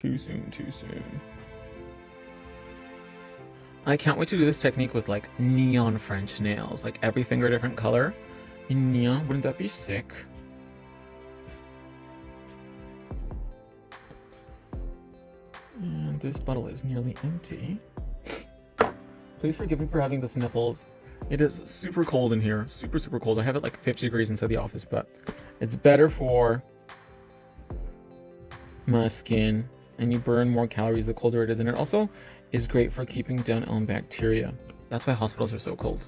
Too soon, too soon. I can't wait to do this technique with like neon French nails, like every finger different color in neon. Wouldn't that be sick? And this bottle is nearly empty. Please forgive me for having the sniffles. It is super cold in here, super, super cold. I have it like 50 degrees inside the office, but it's better for my skin and you burn more calories the colder it is. And it also is great for keeping down on bacteria. That's why hospitals are so cold.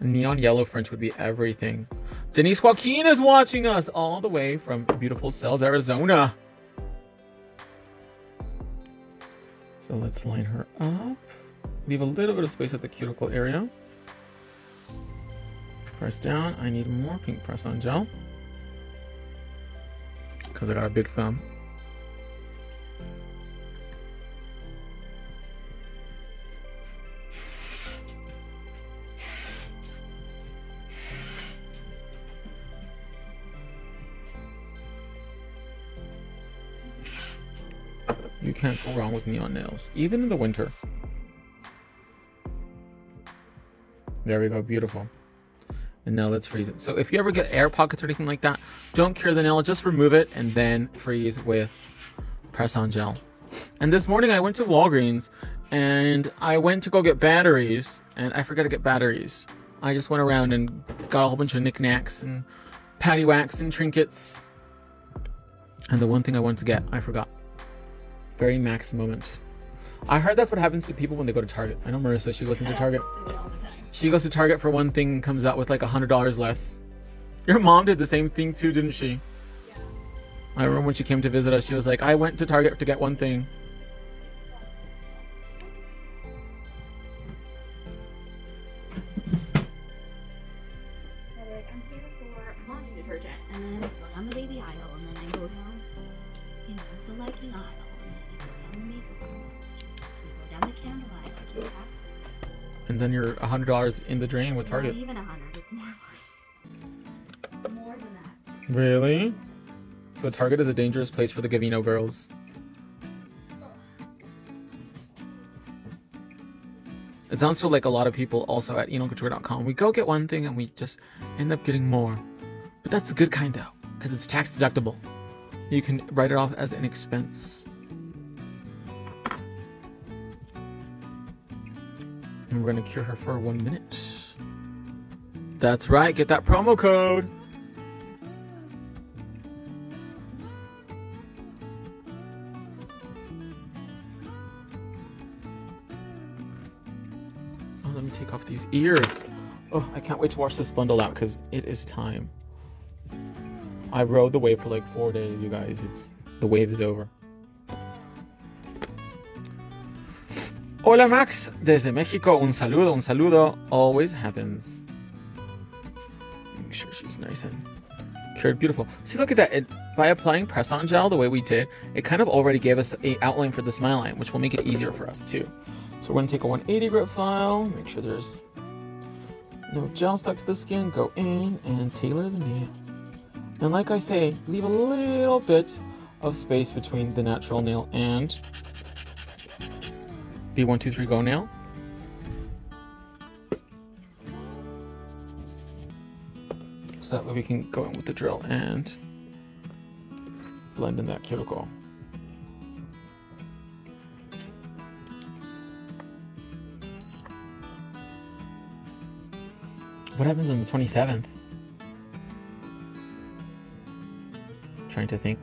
Neon yellow French would be everything. Denise Joaquin is watching us all the way from beautiful Sells, Arizona. So let's line her up. Leave a little bit of space at the cuticle area. Press down. I need more pink press on gel. Because I got a big thumb. Can't go wrong with neon nails, even in the winter. There we go, beautiful. And now let's freeze it. So if you ever get air pockets or anything like that, don't cure the nail, just remove it and then freeze with press-on gel. And this morning I went to Walgreens and I went to go get batteries and I forgot to get batteries. I just went around and got a whole bunch of knickknacks and patty and trinkets. And the one thing I wanted to get, I forgot. Very max moment. I heard that's what happens to people when they go to Target. I know Marissa, she goes into Target. She goes to Target for one thing and comes out with like a hundred dollars less. Your mom did the same thing too, didn't she? Yeah. I remember when she came to visit us, she was like, I went to Target to get one thing. I'm here for laundry detergent. And then I'm a baby aisle, and then you're a hundred dollars in the drain with Target. Not even a hundred. It's more. More than that. Really? So Target is a dangerous place for the Gavino girls. It sounds so like a lot of people also at enailcouture.com. We go get one thing and we just end up getting more. But that's a good kind though, because it's tax deductible. You can write it off as an expense. And we're going to cure her for one minute. That's right, get that promo code. Oh, let me take off these ears. Oh, I can't wait to wash this bundle out because it is time. I rode the wave for like four days, you guys. It's the wave is over. Hola Max, desde México, un saludo, un saludo always happens. Make sure she's nice and cured beautiful. See, look at that. It, by applying press-on gel the way we did, it kind of already gave us a outline for the smile line, which will make it easier for us too. So we're gonna take a 180 grit file, make sure there's no gel stuck to the skin, go in and tailor the nail. And like I say, leave a little bit of space between the natural nail and the one, two, three, go now. So that way we can go in with the drill and blend in that cuticle. What happens on the 27th? Trying to think.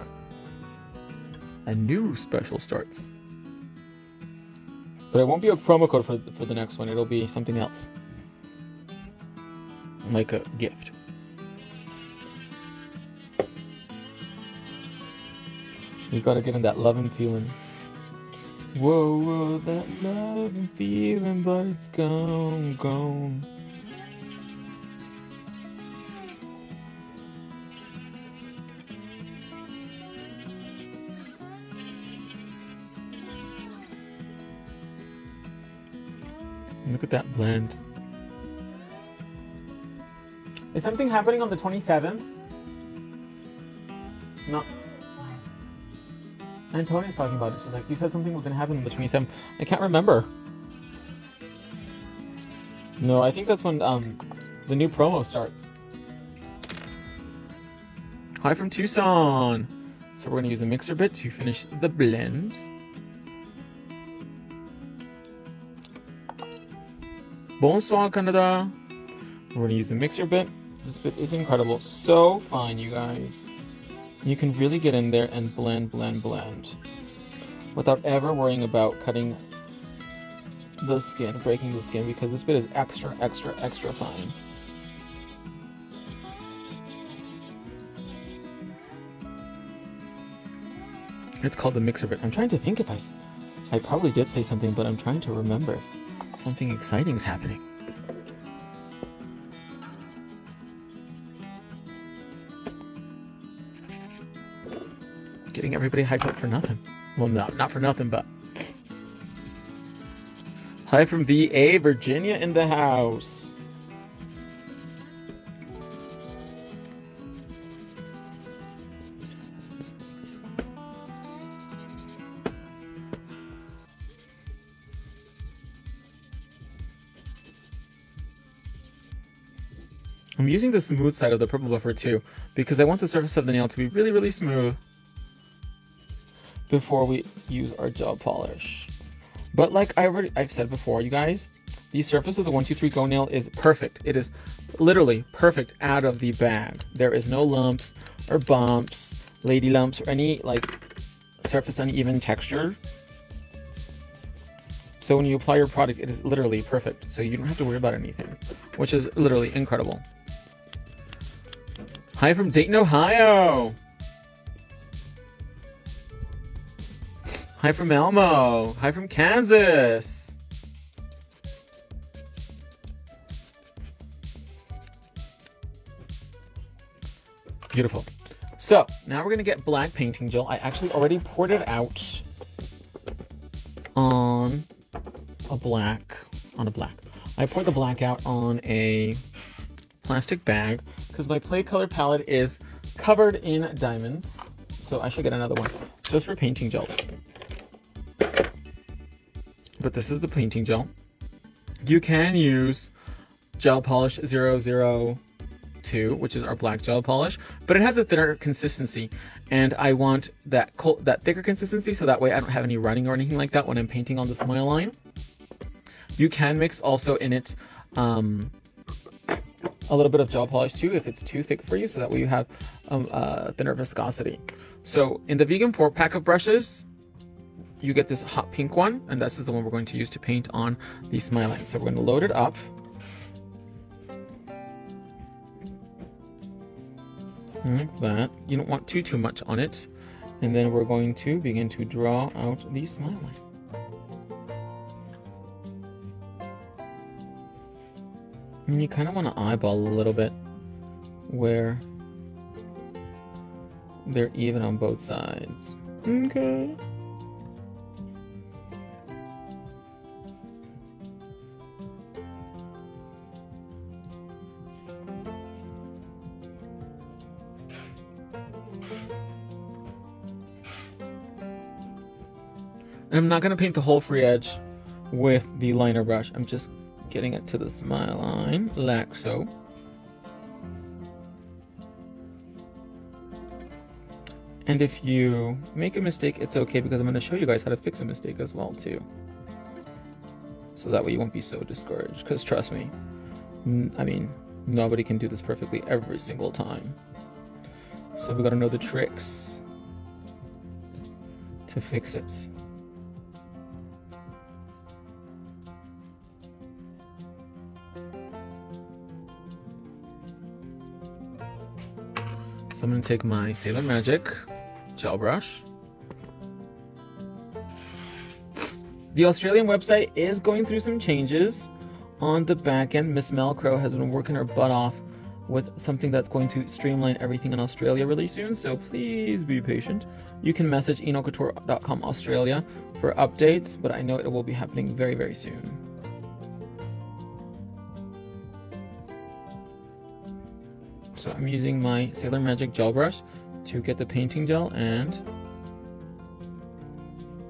A new special starts. But it won't be a promo code for, for the next one. It'll be something else. Like a gift. You gotta get in that loving feeling. Whoa, whoa, that loving feeling, but it's gone, gone. Look at that blend. Is something happening on the 27th? No. Antonia's talking about it. She's like, you said something was gonna happen on the 27th. I can't remember. No, I think that's when um the new promo starts. Hi from Tucson. So we're gonna use a mixer bit to finish the blend. Bonsoir, Canada. We're gonna use the mixer bit. This bit is incredible. So fine, you guys. You can really get in there and blend, blend, blend. Without ever worrying about cutting the skin, breaking the skin, because this bit is extra, extra, extra fine. It's called the mixer bit. I'm trying to think if I, I probably did say something, but I'm trying to remember. Something exciting is happening. Getting everybody hyped up for nothing. Well, no, not for nothing, but. Hi from VA, Virginia in the house. I'm using the smooth side of the purple buffer too, because I want the surface of the nail to be really, really smooth before we use our gel polish. But like I already I've said before, you guys, the surface of the 123 Go nail is perfect. It is literally perfect out of the bag. There is no lumps or bumps, lady lumps, or any like surface uneven texture. So when you apply your product, it is literally perfect. So you don't have to worry about anything, which is literally incredible. Hi from Dayton, Ohio. Hi from Elmo. Hi from Kansas. Beautiful. So now we're gonna get black painting gel. I actually already poured it out on a black on a black. I poured the black out on a plastic bag because my play color palette is covered in diamonds. So I should get another one just for painting gels. But this is the painting gel. You can use gel polish 002, which is our black gel polish, but it has a thinner consistency, and I want that that thicker consistency so that way I don't have any running or anything like that when I'm painting on the smile line. You can mix also in it um, a little bit of gel polish too if it's too thick for you, so that way you have um, uh, thinner viscosity. So in the vegan four pack of brushes, you get this hot pink one, and this is the one we're going to use to paint on the smile line. So we're going to load it up. Like that. You don't want too, too much on it. And then we're going to begin to draw out the smile line. And you kind of want to eyeball a little bit where they're even on both sides. Okay. And I'm not going to paint the whole free edge with the liner brush. I'm just getting it to the smile line, like so. And if you make a mistake, it's okay because I'm going to show you guys how to fix a mistake as well too. So that way you won't be so discouraged. Because trust me, I mean, nobody can do this perfectly every single time. So we got to know the tricks to fix it. So I'm going to take my Sailor Magic gel brush. The Australian website is going through some changes on the back end. Miss Mel Crow has been working her butt off with something that's going to streamline everything in Australia really soon, so please be patient. You can message enailcouture.com Australia for updates, but I know it will be happening very, very soon. So I'm using my Sailor Magic gel brush to get the painting gel and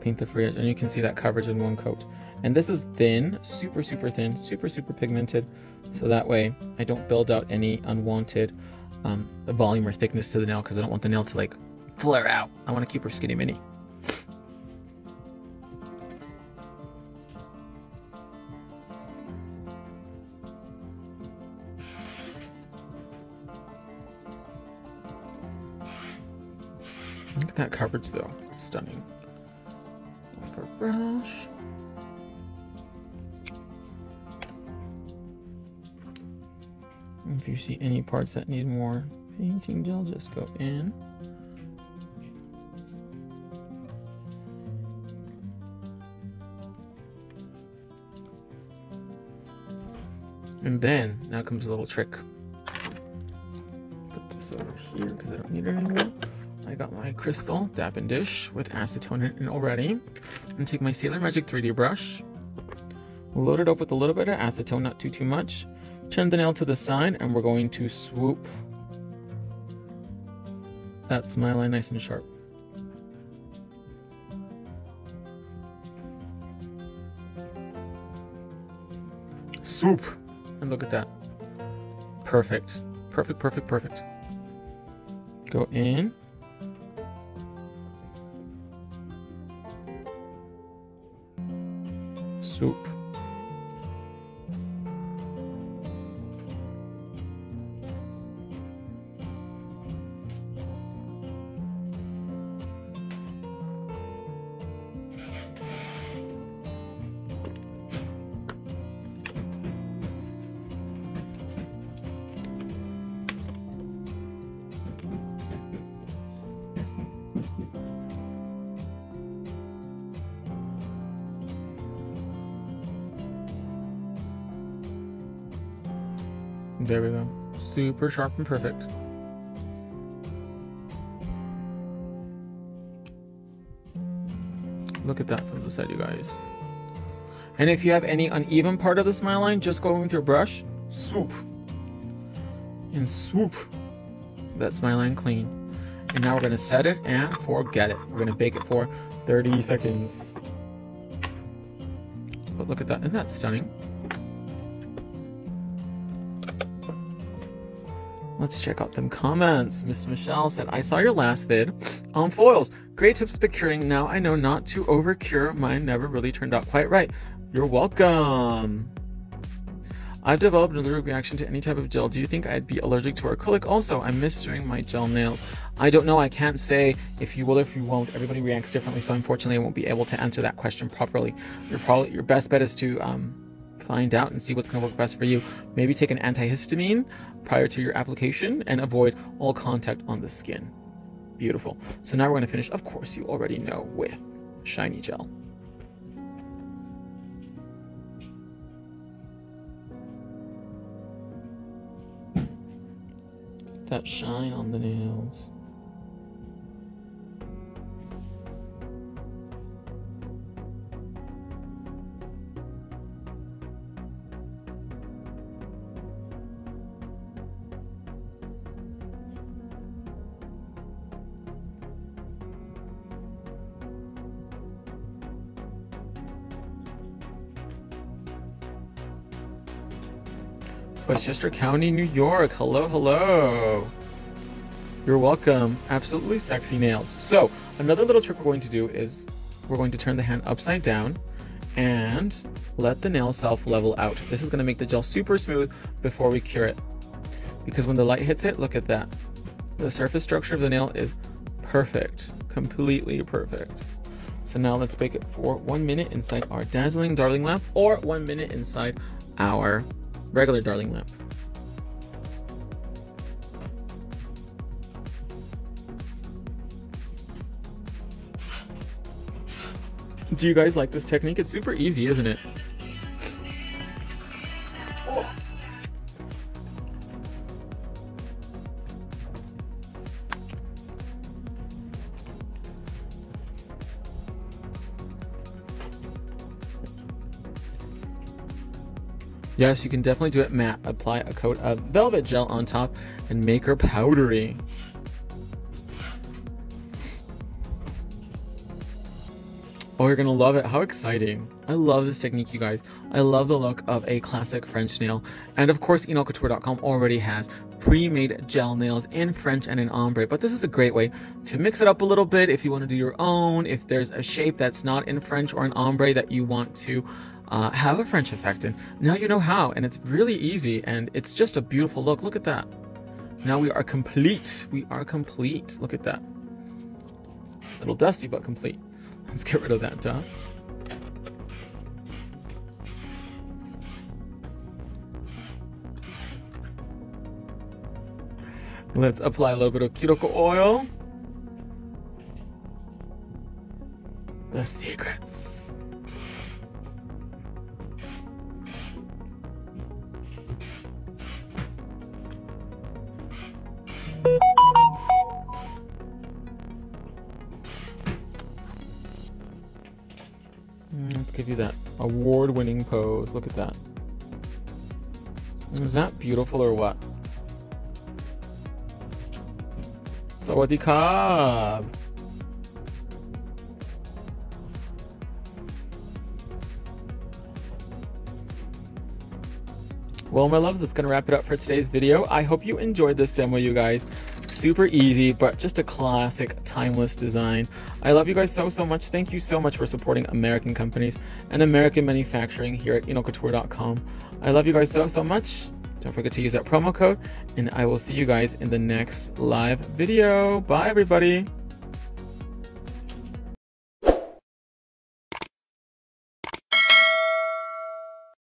paint the free edge, and you can see that coverage in one coat. And this is thin, super, super thin, super, super pigmented, so that way I don't build out any unwanted um, volume or thickness to the nail because I don't want the nail to like flare out. I want to keep her skinny mini. Coverage though, stunning. Wiper brush. If you see any parts that need more painting gel, just go in. And then, now comes a little trick. Put this over here because I don't need it anymore. I got my crystal dappen dish with acetone in already. And take my Sailor Magic 3D brush. Load it up with a little bit of acetone, not too too much. Turn the nail to the side and we're going to swoop that smile line nice and sharp. Swoop! And look at that. Perfect. Perfect, perfect, perfect. Go in. Swoop. There we go. Super sharp and perfect. Look at that from the side, you guys. And if you have any uneven part of the smile line, just go with your brush, swoop, and swoop that smile line clean. And now we're gonna set it and forget it. We're gonna bake it for 30 seconds. But look at that, isn't that stunning? Let's check out them comments. Miss Michelle said, I saw your last vid on foils. Great tips with the curing. Now I know not to over cure. Mine never really turned out quite right. You're welcome. I've developed an allergic reaction to any type of gel. Do you think I'd be allergic to acrylic? Also, I miss doing my gel nails. I don't know. I can't say if you will or if you won't. Everybody reacts differently, so unfortunately, I won't be able to answer that question properly. Your probably your best bet is to um, find out and see what's going to work best for you. Maybe take an antihistamine prior to your application and avoid all contact on the skin. Beautiful. So now we're going to finish, of course, you already know, with shiny gel. That shine on the nails. Westchester County, New York. Hello, hello. You're welcome. Absolutely sexy nails. So, another little trick we're going to do is we're going to turn the hand upside down and let the nail self level out. This is going to make the gel super smooth before we cure it. Because when the light hits it, look at that. The surface structure of the nail is perfect. Completely perfect. So now let's bake it for one minute inside our dazzling darling lamp or one minute inside our regular darling lamp. Do you guys like this technique? It's super easy, isn't it? Yes, you can definitely do it matte. Apply a coat of velvet gel on top and make her powdery. Oh, you're gonna love it. How exciting. I love this technique, you guys. I love the look of a classic French nail. And of course, enailcouture.com already has pre-made gel nails in French and in ombre. But this is a great way to mix it up a little bit if you want to do your own, if there's a shape that's not in French or in ombre that you want to uh, have a French effect in. Now you know how, and it's really easy, and it's just a beautiful look. Look at that. Now we are complete. We are complete. Look at that. A little dusty, but complete. Let's get rid of that dust. Let's apply a little bit of cuticle oil. The secrets. Give you that award-winning pose. Look at that. Is that beautiful or what? Sawadee Krab. Well, my loves, that's going to wrap it up for today's video. I hope you enjoyed this demo, you guys. Super easy, but just a classic, timeless design. I love you guys so, so much. Thank you so much for supporting American companies and American manufacturing here at enailcouture.com. I love you guys so, so much. Don't forget to use that promo code, and I will see you guys in the next live video. Bye, everybody.